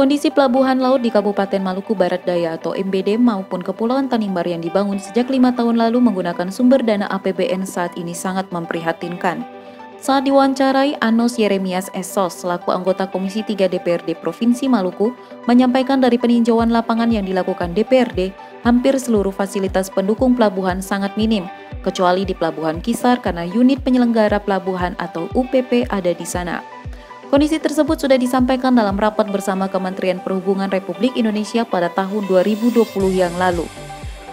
Kondisi pelabuhan laut di Kabupaten Maluku Barat Daya atau MBD maupun Kepulauan Tanimbar yang dibangun sejak lima tahun lalu menggunakan sumber dana APBN saat ini sangat memprihatinkan. Saat diwawancarai, Anos Yeremias Esos selaku anggota Komisi 3 DPRD Provinsi Maluku menyampaikan dari peninjauan lapangan yang dilakukan DPRD, hampir seluruh fasilitas pendukung pelabuhan sangat minim, kecuali di Pelabuhan Kisar karena unit penyelenggara pelabuhan atau UPP ada di sana. Kondisi tersebut sudah disampaikan dalam rapat bersama Kementerian Perhubungan Republik Indonesia pada tahun 2020 yang lalu.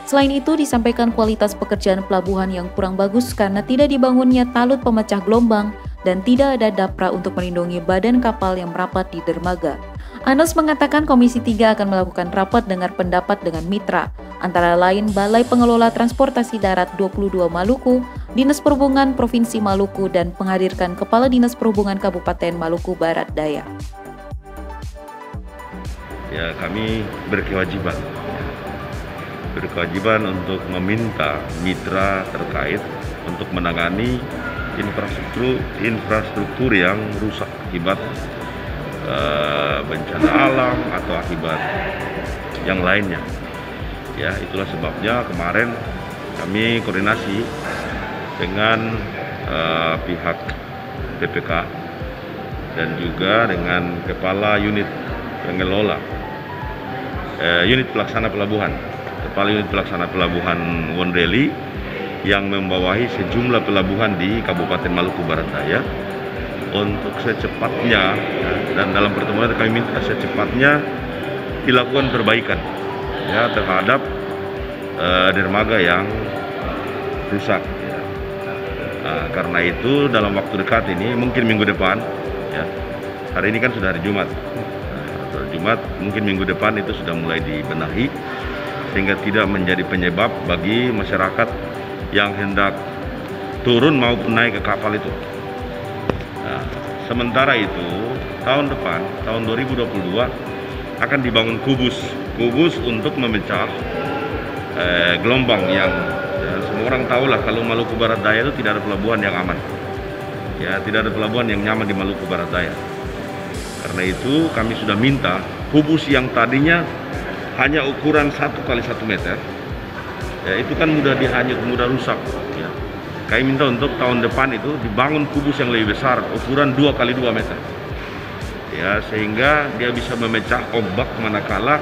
Selain itu, disampaikan kualitas pekerjaan pelabuhan yang kurang bagus karena tidak dibangunnya talut pemecah gelombang dan tidak ada dapra untuk melindungi badan kapal yang merapat di dermaga. Anas mengatakan Komisi 3 akan melakukan rapat dengar pendapat dengan mitra, antara lain Balai Pengelola Transportasi Darat 22 Maluku, Dinas Perhubungan Provinsi Maluku dan menghadirkan Kepala Dinas Perhubungan Kabupaten Maluku Barat Daya. Ya, kami berkewajiban ya, berkewajiban untuk meminta mitra terkait untuk menangani infrastruktur infrastruktur yang rusak akibat uh, bencana alam atau akibat yang lainnya. Ya, itulah sebabnya kemarin kami koordinasi dengan uh, pihak BPK dan juga dengan kepala unit pengelola uh, unit pelaksana pelabuhan kepala unit pelaksana pelabuhan Wondeli yang membawahi sejumlah pelabuhan di Kabupaten Maluku Barat Daya untuk secepatnya ya, dan dalam pertemuan kami minta secepatnya dilakukan perbaikan ya terhadap uh, dermaga yang rusak Nah, karena itu dalam waktu dekat ini mungkin minggu depan ya. Hari ini kan sudah hari Jumat. Nah, hari Jumat mungkin minggu depan itu sudah mulai dibenahi sehingga tidak menjadi penyebab bagi masyarakat yang hendak turun maupun naik ke kapal itu. Nah, sementara itu tahun depan tahun 2022 akan dibangun kubus. Kubus untuk memecah eh, gelombang yang orang tahu lah kalau Maluku Barat Daya itu tidak ada pelabuhan yang aman. Ya, tidak ada pelabuhan yang nyaman di Maluku Barat Daya. Karena itu kami sudah minta kubus yang tadinya hanya ukuran satu kali satu meter, ya itu kan mudah dihanyut, mudah rusak. Ya. Kami minta untuk tahun depan itu dibangun kubus yang lebih besar, ukuran dua kali dua meter. Ya, sehingga dia bisa memecah ombak manakala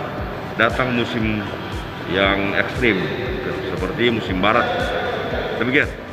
datang musim yang ekstrim seperti musim barat. Demikian.